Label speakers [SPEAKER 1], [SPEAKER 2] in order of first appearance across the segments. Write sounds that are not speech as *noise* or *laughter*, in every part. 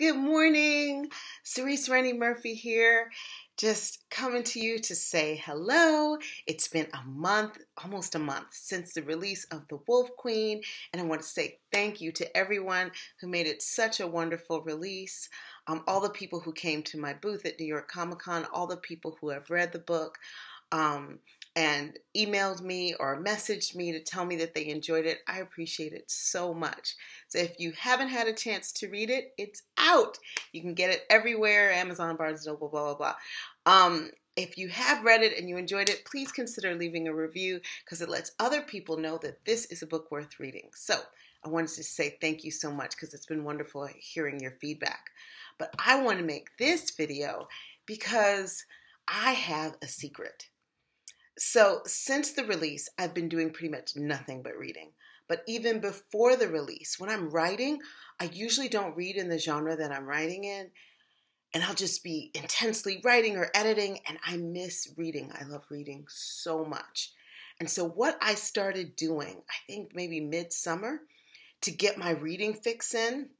[SPEAKER 1] Good morning. Cerece Rennie Murphy here. Just coming to you to say hello. It's been a month, almost a month, since the release of The Wolf Queen, and I want to say thank you to everyone who made it such a wonderful release. Um, all the people who came to my booth at New York Comic Con, all the people who have read the book. Um, and emailed me or messaged me to tell me that they enjoyed it. I appreciate it so much. So if you haven't had a chance to read it, it's out. You can get it everywhere Amazon, Barnes Noble, blah, blah, blah. Um, if you have read it and you enjoyed it, please consider leaving a review because it lets other people know that this is a book worth reading. So I wanted to say thank you so much because it's been wonderful hearing your feedback. But I want to make this video because I have a secret. So, since the release, I've been doing pretty much nothing but reading. But even before the release, when I'm writing, I usually don't read in the genre that I'm writing in. And I'll just be intensely writing or editing, and I miss reading. I love reading so much. And so, what I started doing, I think maybe midsummer, to get my reading fix in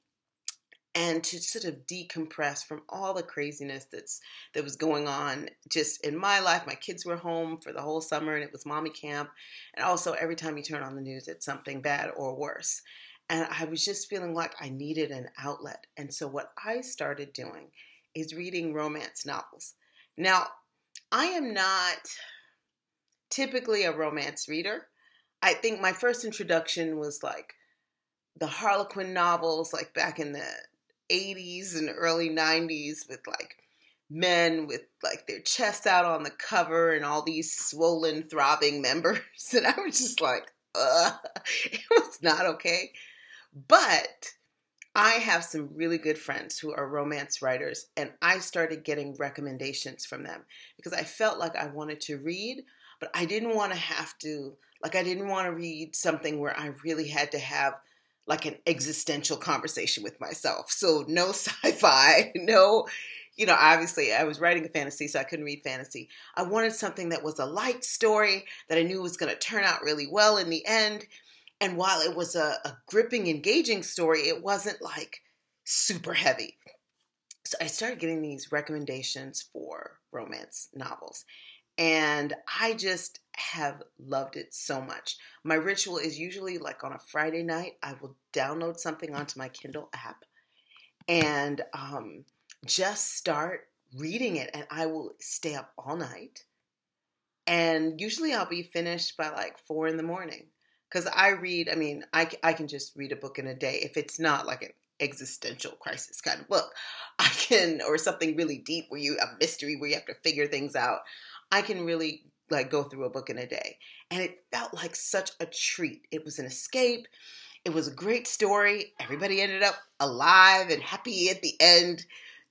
[SPEAKER 1] and to sort of decompress from all the craziness that's that was going on just in my life. My kids were home for the whole summer and it was mommy camp. And also every time you turn on the news it's something bad or worse. And I was just feeling like I needed an outlet. And so what I started doing is reading romance novels. Now, I am not typically a romance reader. I think my first introduction was like the Harlequin novels, like back in the 80s and early 90s with like men with like their chests out on the cover and all these swollen, throbbing *laughs* members. And I was just like, *laughs* it was not okay. But I have some really good friends who are romance writers, and I started getting recommendations from them because I felt like I wanted to read, but I didn't want to have to, like, I didn't want to read something where I really had to have like an existential conversation with myself. So no *laughs* sci-fi, no, you know, obviously I was writing a fantasy, so I couldn't read fantasy. I wanted something that was a light story that I knew was going to turn out really well in the end. And while it was a, a gripping, engaging story, it wasn't like super heavy. So I started getting these recommendations for romance novels. And I just have loved it so much. My ritual is usually like on a Friday night, I will download something onto my Kindle app and um, just start reading it. And I will stay up all night. And usually I'll be finished by like four in the morning. Because I read, I mean, I, I can just read a book in a day if it's not like an existential crisis kind of book. *laughs* I can, or something really deep where you, a mystery where you have to figure things out. I can really like go through a book in a day. And it felt like such a treat. It was an escape. It was a great story. Everybody ended up alive and happy at the end.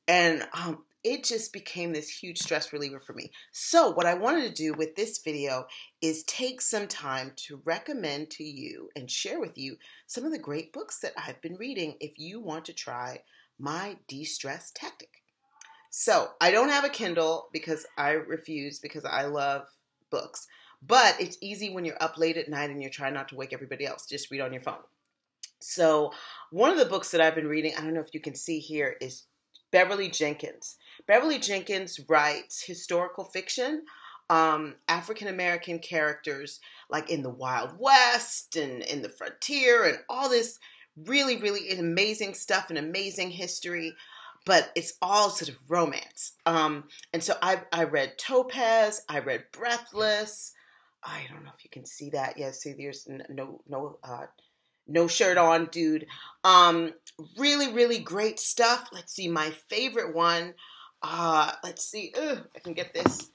[SPEAKER 1] And um, it just became this huge stress reliever for me. So, what I wanted to do with this video is take some time to recommend to you and share with you some of the great books that I've been reading if you want to try my de stress tactic. So I don't have a Kindle because I refuse because I love books. But it's easy when you're up late at night and you're trying not to wake everybody else. Just read on your phone. So one of the books that I've been reading, I don't know if you can see here, is Beverly Jenkins. Beverly Jenkins writes historical fiction, um, African American characters like in the Wild West and in the frontier and all this really, really amazing stuff and amazing history but it's all sort of romance. Um, and so I, I read Topaz, I read Breathless. I don't know if you can see that. Yeah, see, there's no no uh, no shirt on, dude. Um, really, really great stuff. Let's see, my favorite one. Uh, let's see. Ugh, I can get this.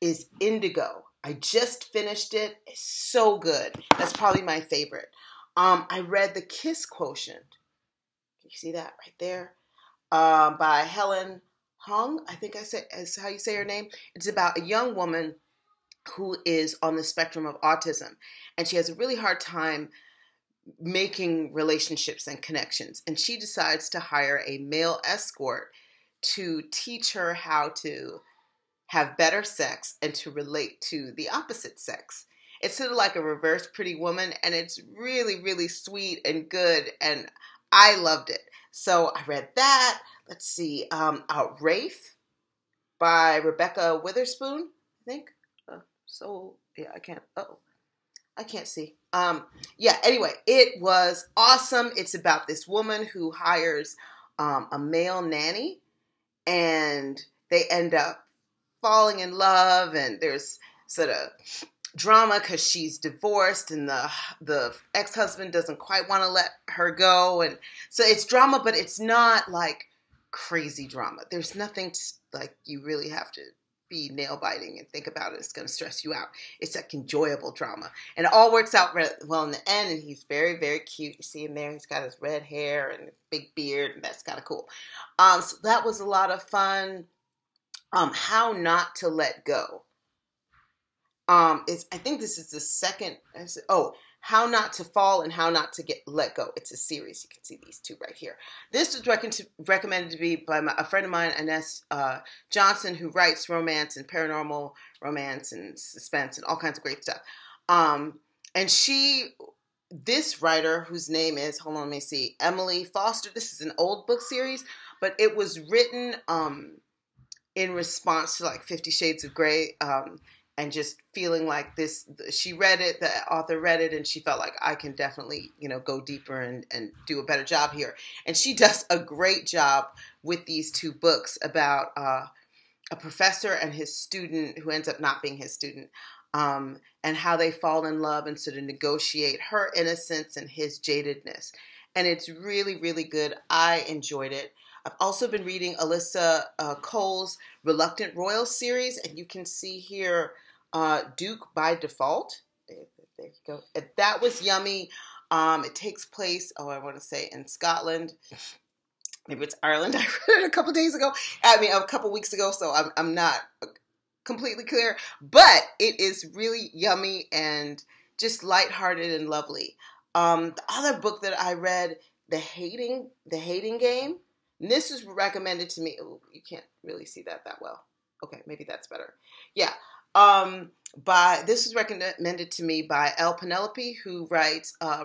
[SPEAKER 1] Is Indigo. I just finished it. It's so good. That's probably my favorite. Um, I read The Kiss Quotient. Can you see that right there? Um, by Helen Hoang. I think I said is how you say her name. It's about a young woman who is on the spectrum of autism, and she has a really hard time making relationships and connections. And she decides to hire a male escort to teach her how to have better sex and to relate to the opposite sex. It's sort of like a reverse pretty woman, and it's really, really sweet and good. And I loved it. So I read that. Let's see, um, uh, Wraith by Rebekah Weatherspoon, I think. Uh, so yeah, I can't. Oh, I can't see. Um, yeah. Anyway, it was awesome. It's about this woman who hires um, a male nanny, and they end up falling in love, and there's sort of drama because she's divorced and the the ex-husband doesn't quite want to let her go and so it's drama but it's not like crazy drama. There's nothing to, like you really have to be nail biting and think about it. It's going to stress you out. It's like enjoyable drama. And it all works out well in the end and he's very very cute. You see him there he's got his red hair and big beard and that's kind of cool. Um so that was a lot of fun. Um how not to let go um, it's I think this is the second. Oh, how not to fall and how not to get let go. It's a series. You can see these two right here. This was recommended to me by my, a friend of mine, Ines uh, Johnson, who writes romance and paranormal romance and suspense and all kinds of great stuff. Um, and she, this writer, whose name is hold on, let me see, Emily Foster. This is an old book series, but it was written um, in response to like Fifty Shades of Grey. Um, and just feeling like this she read it the author read it and she felt like i can definitely you know go deeper and, and do a better job here. And she does a great job with these two books about uh, a professor and his student who ends up not being his student um, and how they fall in love and sort of negotiate her innocence and his jadedness. And it's really really good. I enjoyed it. I've also been reading Alyssa uh, Cole's Reluctant Royal series, and you can see here uh, Duke by Default. There you go. That was yummy. Um, it takes place, oh, I want to say in Scotland. Maybe it's Ireland. *laughs* I read it a couple days ago. I mean, a couple weeks ago, so I'm, I'm not completely clear. But it is really yummy and just lighthearted and lovely. Um, the other book that I read, The Hating, The Hating Game. this was recommended to me. Oh, you can't really see that that well. Okay, maybe that's better. Yeah, um, by this was recommended to me by L. Penelope, who writes uh,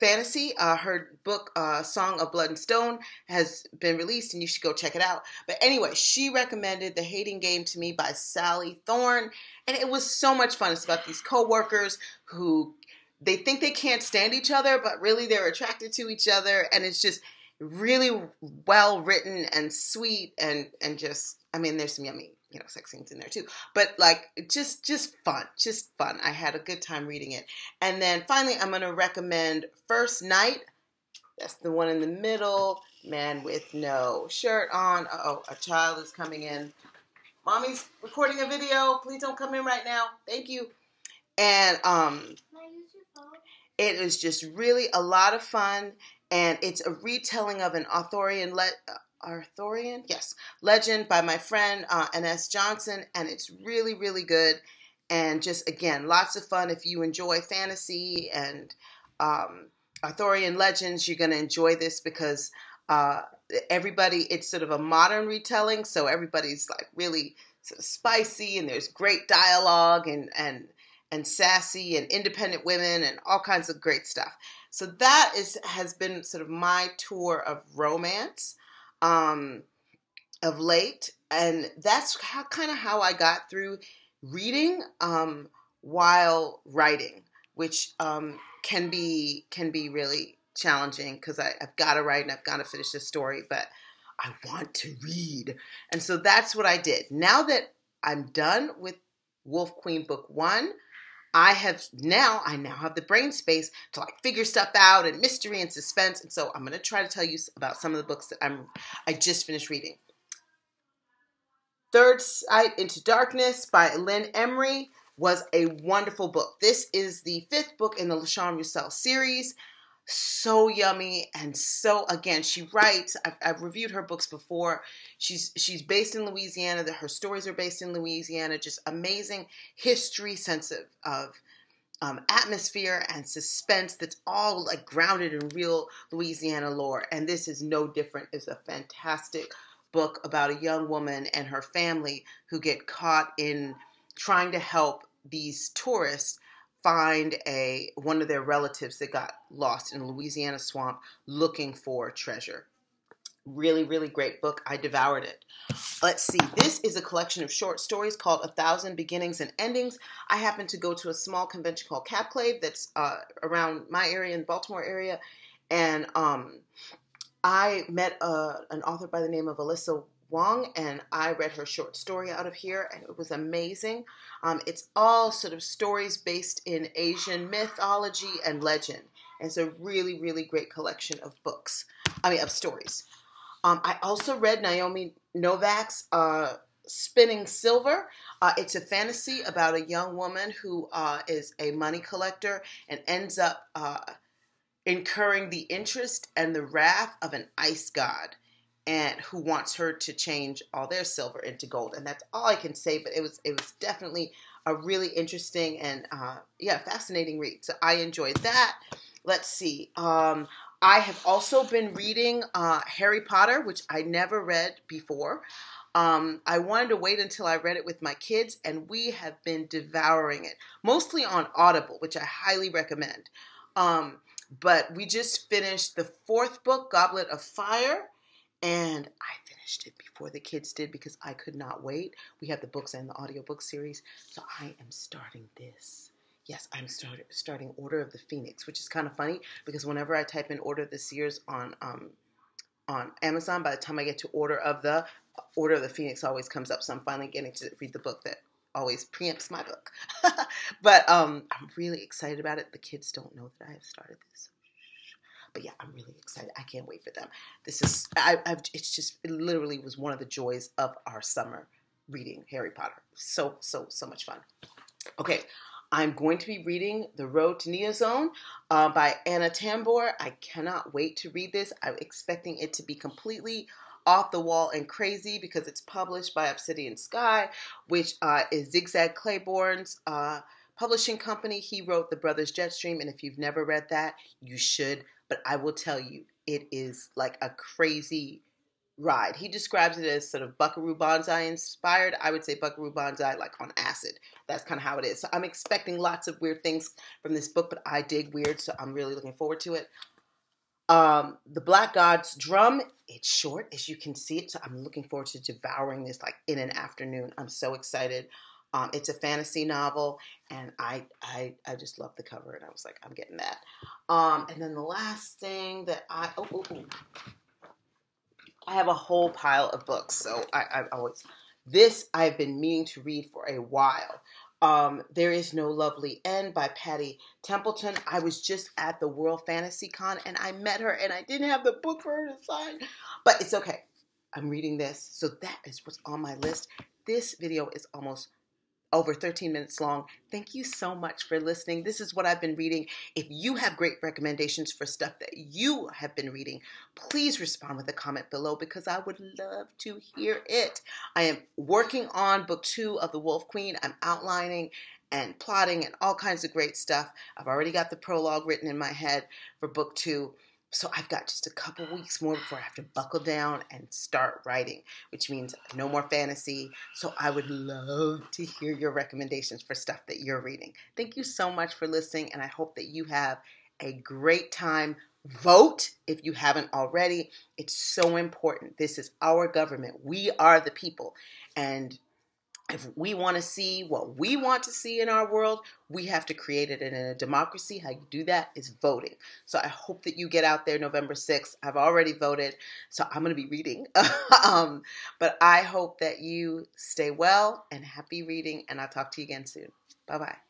[SPEAKER 1] fantasy. Uh, her book, uh, Song of Blood and Stone, has been released, and you should go check it out. But anyway, she recommended The Hating Game to me by Sally Thorne, and it was so much fun. It's about these co-workers who they think they can't stand each other, but really they're attracted to each other, and it's just really well written and sweet, and and just I mean, there's some yummy you know sex scenes in there too. But like just just fun just fun. I had a good time reading it. And then finally i'm going to recommend first night. That's the one in the middle. Man with no shirt on. Oh a child is coming in. Mommy's recording a video. Please don't come in right now. Thank you. And um it is just really a lot of fun and it's a retelling of an Arthurian le- Arthurian, yes, Legend by my friend uh, Ines Johnson, and it's really, really good. And just again, lots of fun. If you enjoy fantasy and um, Arthurian legends, you're going to enjoy this because uh, everybody, it's sort of a modern retelling, so everybody's like really sort of spicy, and there's great dialogue and and and sassy and independent women and all kinds of great stuff. So that is has been sort of my tour of romance um, of late, and that's how kind of how I got through reading um, while writing, which um, can be can be really challenging because I've got to write and I've got to finish the story, but I want to read, and so that's what I did. Now that I'm done with Wolf Queen Book One. I have now I now have the brain space to like figure stuff out and mystery and suspense and so I'm going to try to tell you about some of the books that I'm I just finished reading. Third Sight into Darkness by Lynn Emery was a wonderful book. This is the fifth book in the LaShawn Roussel series so yummy and so again she writes I've, I've, reviewed her books before. She's she's based in louisiana. That her stories are based in louisiana. Just amazing history sense of, of um, atmosphere and suspense that's all like grounded in real louisiana lore. And this is no different. It's a fantastic book about a young woman and her family who get caught in trying to help these tourists find a one of their relatives that got lost in a Louisiana swamp looking for treasure. Really, really great book. I devoured it. Let's see. This is a collection of short stories called A Thousand Beginnings and Endings. I happen to go to a small convention called Capclave that's uh, around my area in the Baltimore area. And um, I met uh, an author by the name of Alyssa Wong, and I read her short story out of here, and it was amazing. Um, it's all sort of stories based in Asian mythology and legend. It's a really, really great collection of books. I mean, of stories. Um, I also read Naomi Novik's uh, Spinning Silver. Uh, it's a fantasy about a young woman who uh, is a money collector and ends up uh, incurring the interest and the wrath of an ice god and who wants her to change all their silver into gold. And that's all i can say but it was it was definitely a really interesting and uh, yeah fascinating read. So i enjoyed that. Let's see. Um, I have also been reading uh, Harry Potter, which I never read before. Um, I wanted to wait until I read it with my kids, and we have been devouring it, mostly on Audible, which I highly recommend. Um, but we just finished the fourth book, Goblet of Fire, and I finished it before the kids did because I could not wait. We have the books and the audiobook series, so I am starting this yes, I'm start, starting Order of the Phoenix, which is kind of funny because whenever I type in Order of the Seers on um, on Amazon, by the time I get to Order of the Order of the Phoenix always comes up. So I'm finally getting to read the book that always preempts my book. *laughs* but um, I'm really excited about it. The kids don't know that I have started this. But yeah, I'm really excited. I can't wait for them. This is I, have it's just it literally was one of the joys of our summer reading Harry Potter. So so so much fun. Okay, I'm going to be reading The Road to Neozone uh, by Anna Tambour. I cannot wait to read this. I'm expecting it to be completely off the wall and crazy because it's published by Obsidian Sky, which uh, is Zigzag Claybourne's uh, publishing company. He wrote The Brothers Jetstream, and if you've never read that, you should. But I will tell you, it is like a crazy ride. He describes it as sort of Buckaroo Banzai inspired. I would say Buckaroo Banzai like on acid. That's kind of how it is. So I'm expecting lots of weird things from this book, but I dig weird, so I'm really looking forward to it. Um, the Black God's Drum. It's short, as you can see it, so I'm looking forward to devouring this like in an afternoon. I'm so excited. Um, it's a fantasy novel, and I, I I just love the cover, and I was like, I'm getting that. Um, and then the last thing that I oh, oh, oh I have a whole pile of books, so I, I always this I've been meaning to read for a while. Um, there is no lovely end by Patty Templeton. I was just at the World Fantasy Con and I met her and I didn't have the book for her to sign, but it's okay. I'm reading this, so that is what's on my list. This video is almost over 13 minutes long. Thank you so much for listening. This is what I've been reading. If you have great recommendations for stuff that you have been reading, please respond with a comment below because I would love to hear it. I am working on book two of The Wolf Queen. I'm outlining and plotting and all kinds of great stuff. I've already got the prologue written in my head for book two. So I've got just a couple weeks more before I have to buckle down and start writing, which means no more fantasy. So I would love to hear your recommendations for stuff that you're reading. Thank you so much for listening, and I hope that you have a great time. Vote if you haven't already. It's so important. This is our government. We are the people. And if we want to see what we want to see in our world, we have to create it. In a democracy, how you do that is voting. So I hope that you get out there November 6th. I've already voted, so I'm going to be reading. *laughs* um, but I hope that you stay well and happy reading, and I'll talk to you again soon. Bye bye.